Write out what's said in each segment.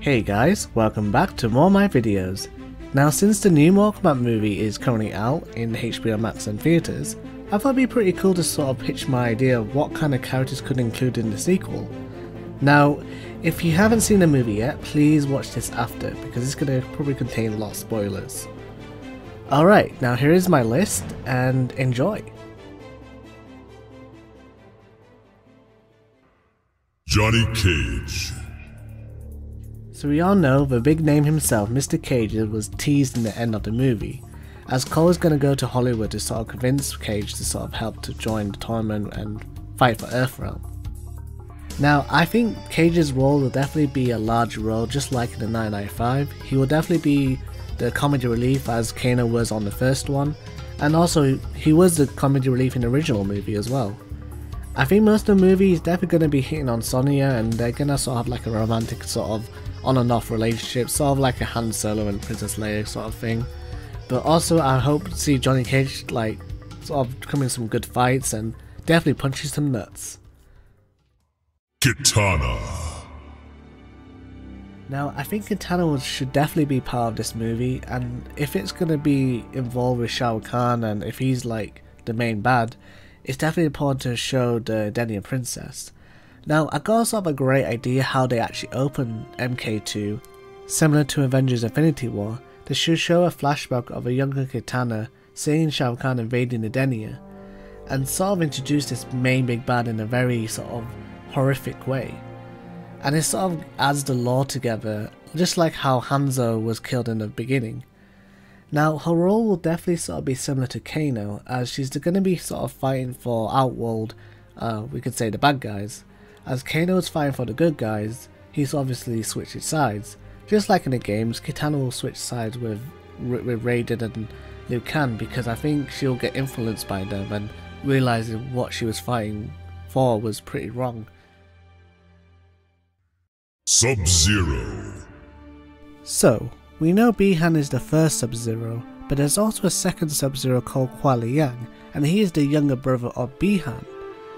Hey guys, welcome back to more of my videos. Now since the new Mortal Kombat movie is currently out in HBO Max and theatres, I thought it'd be pretty cool to sort of pitch my idea of what kind of characters could include in the sequel. Now, if you haven't seen the movie yet, please watch this after because it's going to probably contain a lot of spoilers. Alright, now here is my list and enjoy. Johnny Cage. So we all know the big name himself, Mr. Cage, was teased in the end of the movie, as Cole is going to go to Hollywood to sort of convince Cage to sort of help to join the tournament and fight for Earthrealm. Now, I think Cage's role will definitely be a large role, just like in the 995. He will definitely be the comedy relief as Kano was on the first one, and also he was the comedy relief in the original movie as well. I think most of the movie is definitely going to be hitting on Sonya and they're going to sort of have like a romantic sort of on and off relationship, sort of like a Han Solo and Princess Leia sort of thing. But also I hope to see Johnny Cage like sort of come in some good fights and definitely punching some nuts. Kitana. Now, I think Kitana should definitely be part of this movie, and if it's going to be involved with Shao Kahn and if he's like the main bad, it's definitely important to show the Edenia princess. Now, I sort of a great idea how they actually open MK2. Similar to Avengers Infinity War, they should show a flashback of a younger Kitana seeing Shao Kahn invading Edenia, and sort of introduce this main big bad in a very sort of horrific way. And it sort of adds the lore together, just like how Hanzo was killed in the beginning. Now, her role will definitely sort of be similar to Kano, as she's going to be sort of fighting for Outworld, uh, we could say the bad guys. As Kano is fighting for the good guys, he's obviously switched sides. Just like in the games, Kitana will switch sides with, with Raiden and Liu Kang because I think she'll get influenced by them and realizing what she was fighting for was pretty wrong. Sub-Zero. So, we know Bi-Han is the first Sub-Zero, but there's also a second Sub-Zero called Kuai Liang, and he is the younger brother of Bi-Han.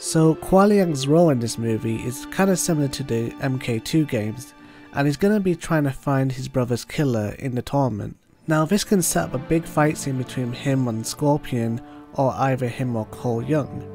So Kuai Liang's role in this movie is kind of similar to the MK2 games, and he's going to be trying to find his brother's killer in the tournament. Now this can set up a big fight scene between him and Scorpion, or either him or Cole Young.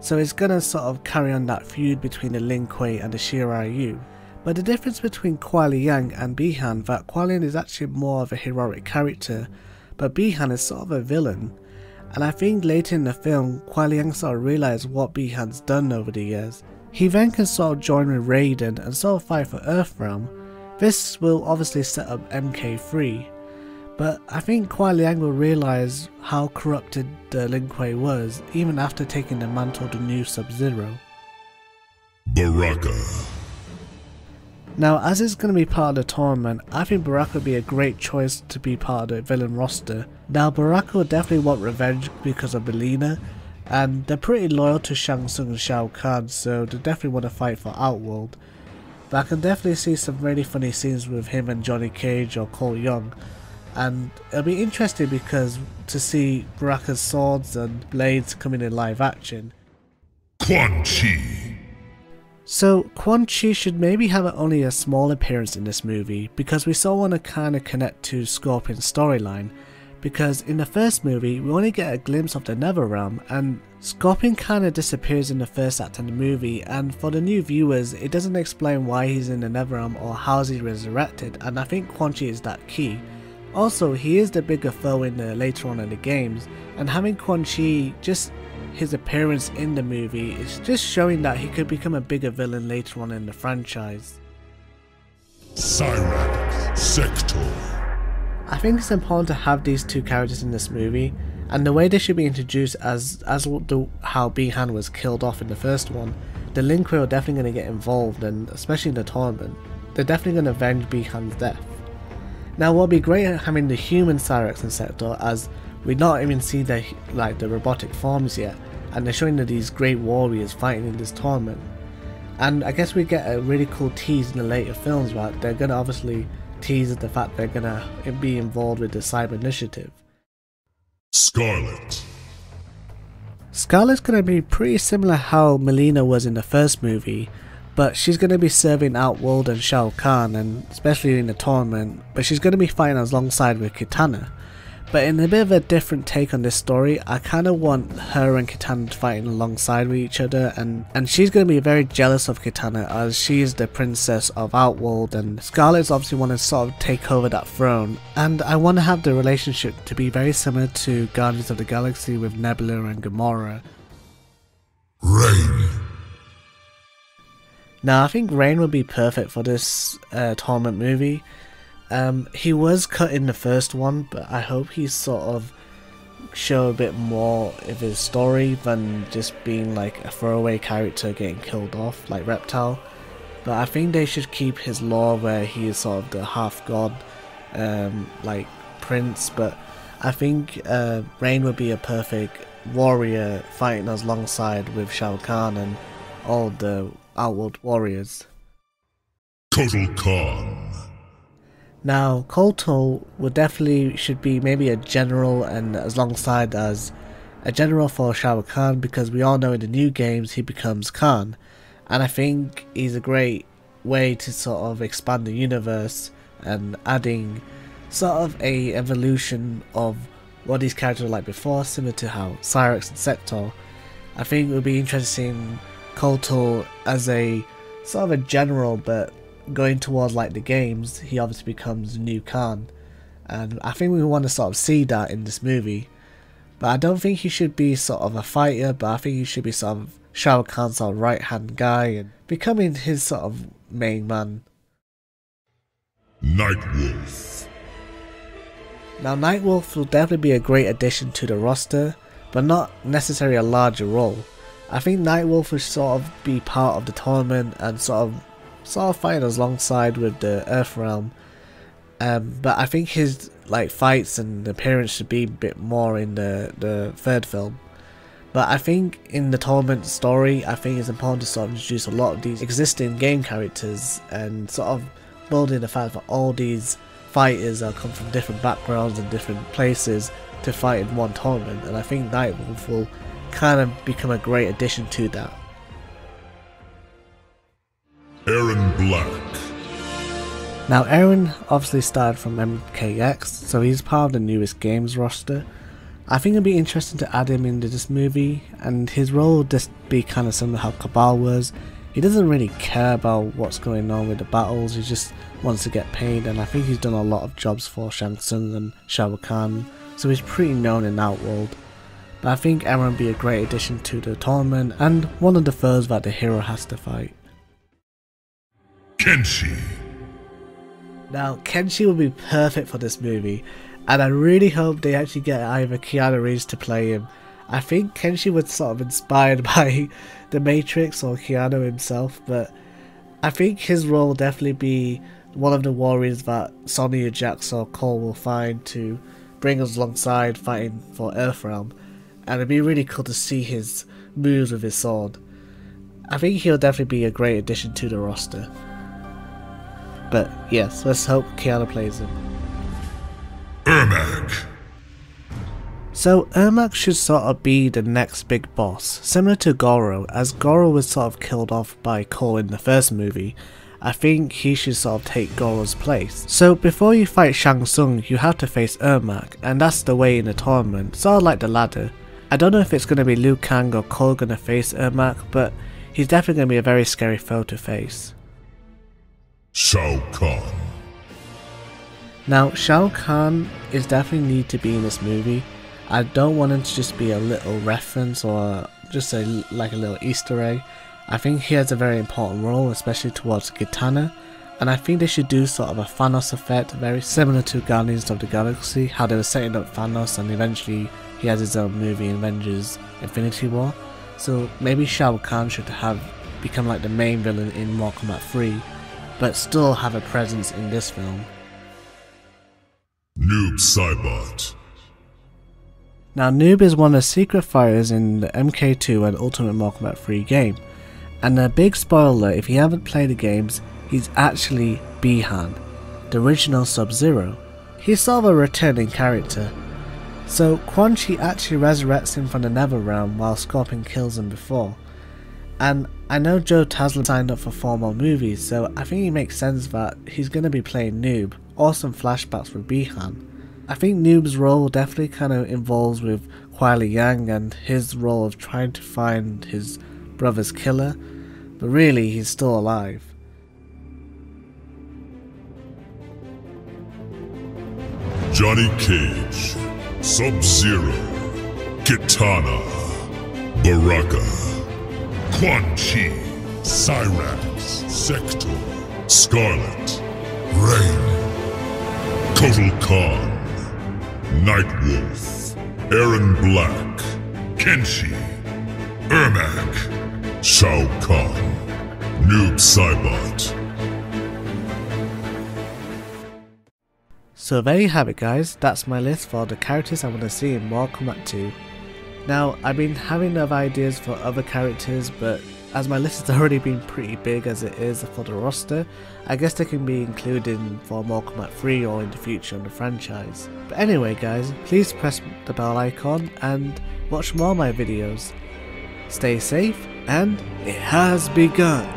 So it's going to sort of carry on that feud between the Lin Kuei and the Shirai Ryu. But the difference between Kuai Liang and Bi-Han that Kuai Liang is actually more of a heroic character, but Bi-Han is sort of a villain. And I think later in the film, Kuai Liang sort of realised what Bi-Han's done over the years. He then can sort of join with Raiden and sort of fight for Earthrealm. This will obviously set up MK3, but I think Kuai Liang will realise how corrupted the Lin Kuei was even after taking the mantle to new Sub-Zero. Baraka. Now, as it's going to be part of the tournament, I think Baraka would be a great choice to be part of the villain roster. Now, Baraka would definitely want revenge because of Mileena, and they're pretty loyal to Shang Tsung and Shao Kahn, so they definitely want to fight for Outworld. But I can definitely see some really funny scenes with him and Johnny Cage or Cole Young, and it'll be interesting because to see Baraka's swords and blades coming in live action. Quan Chi. So Quan Chi should maybe have only a small appearance in this movie because we still want to kind of connect to Scorpion's storyline because in the first movie we only get a glimpse of the Netherrealm and Scorpion kind of disappears in the first act of the movie and for the new viewers it doesn't explain why he's in the Netherrealm or how he resurrected and I think Quan Chi is that key. Also he is the bigger foe in the later on in the games and having Quan Chi just his appearance in the movie is just showing that he could become a bigger villain later on in the franchise. Cyrax. Sector. I think it's important to have these two characters in this movie, and the way they should be introduced as as the, how Bi-Han was killed off in the first one, the Lin Kuei are definitely going to get involved, and especially in the tournament, they're definitely going to avenge Bi-Han's death. Now, what would be great having the human Cyrax and Sector, as we not even see the like the robotic forms yet, and they're showing that these great warriors fighting in this tournament. And I guess we get a really cool tease in the later films, right? They're gonna obviously tease at the fact they're gonna be involved with the Cyber Initiative. Skarlet. Skarlet's gonna be pretty similar how Mileena was in the first movie, but she's going to be serving Outworld and Shao Kahn, and especially in the tournament, but she's going to be fighting alongside with Kitana. But in a bit of a different take on this story, I kind of want her and Kitana fighting alongside with each other, and, and she's going to be very jealous of Kitana as she is the princess of Outworld, and Skarlet's obviously want to sort of take over that throne. And I want to have the relationship to be very similar to Guardians of the Galaxy with Nebula and Gamora. Rain. Now, I think Rain would be perfect for this uh, tournament movie. Um, he was cut in the first one, but I hope he sort of show a bit more of his story than just being like a throwaway character getting killed off like Reptile. But I think they should keep his lore where he is sort of the half god, um, like prince. But I think uh, Rain would be a perfect warrior fighting us alongside with Shao Kahn and all the Outworld warriors. Kotal Khan. Now, Kotal would definitely should be maybe a general and as alongside as a general for Shao Kahn because we all know in the new games he becomes Khan. And I think he's a great way to sort of expand the universe and adding sort of a evolution of what these characters were like before, similar to how Cyrax and Sector. I think it would be interesting Kotal as a sort of a general but going towards like the games, he obviously becomes new Khan. And I think we want to sort of see that in this movie. But I don't think he should be sort of a fighter, but I think he should be sort of Shao Kahn's sort of right hand guy and becoming his sort of main man. Nightwolf. Now Nightwolf will definitely be a great addition to the roster, but not necessarily a larger role. I think Nightwolf will sort of be part of the tournament and sort of sort of fight alongside with the Earth Realm. Um, but I think his like fights and appearance should be a bit more in the the third film. But I think in the tournament story, I think it's important to sort of introduce a lot of these existing game characters and sort of building the fact that all these fighters are come from different backgrounds and different places to fight in one tournament. And I think Nightwolf will kind of become a great addition to that. Erron Black. Now, Erron obviously started from MKX, so he's part of the newest games roster. I think it'd be interesting to add him into this movie, and his role would just be kind of similar to how Kabal was. He doesn't really care about what's going on with the battles, he just wants to get paid, and I think he's done a lot of jobs for Shang Tsung and Shao Kahn, so he's pretty known in Outworld. But I think Erron would be a great addition to the tournament, and one of the foes that the hero has to fight. Kenshi. Now, Kenshi would be perfect for this movie, and I really hope they actually get either Keanu Reeves to play him. I think Kenshi was sort of inspired by The Matrix or Keanu himself, but I think his role will definitely be one of the warriors that Sonya Jax or Cole will find to bring us alongside fighting for Earthrealm, and it'd be really cool to see his moves with his sword. I think he'll definitely be a great addition to the roster. But yes, let's hope Keanu plays him. Ermac. So Ermac should sort of be the next big boss, similar to Goro, as Goro was sort of killed off by Cole in the first movie. I think he should sort of take Goro's place. So before you fight Shang Tsung, you have to face Ermac, and that's the way in the tournament, sort of like the ladder. I don't know if it's going to be Liu Kang or Cole going to face Ermac, but he's definitely going to be a very scary foe to face. Shao Kahn. Now, Shao Kahn is definitely need to be in this movie. I don't want him to just be a little reference or just a like a little Easter egg. I think he has a very important role, especially towards Kitana, and I think they should do sort of a Thanos effect, very similar to Guardians of the Galaxy, how they were setting up Thanos and eventually he has his own movie Avengers Infinity War. So maybe Shao Kahn should have become like the main villain in Mortal Kombat 3, but still have a presence in this film. Noob Saibot. Now Noob is one of the secret fighters in the MK2 and Ultimate Mortal Kombat 3 game. And a big spoiler, if you haven't played the games, he's actually Bi-Han, the original Sub-Zero. He's sort of a returning character. So Quan Chi actually resurrects him from the Nether Realm while Scorpion kills him before. And I know Joe Taslim signed up for four more movies, so I think it makes sense that he's going to be playing Noob, or some flashbacks with Bi-Han. I think Noob's role definitely kind of involves with Kuai Liang and his role of trying to find his brother's killer, but really he's still alive. Johnny Cage, Sub-Zero, Kitana, Baraka, Quan Chi, Cyrax, Sector, Skarlet, Rain, Kotal Khan, Nightwolf, Erron Black, Kenshi, Ermac, Shao Kahn, Noob Saibot, So there you have it guys, that's my list for the characters I want to see in Mortal Kombat 2. Now, I've been having other ideas for other characters, but as my list has already been pretty big as it is for the roster, I guess they can be included for Mortal Kombat 3 or in the future on the franchise. But anyway guys, please press the bell icon and watch more of my videos. Stay safe, and it has begun!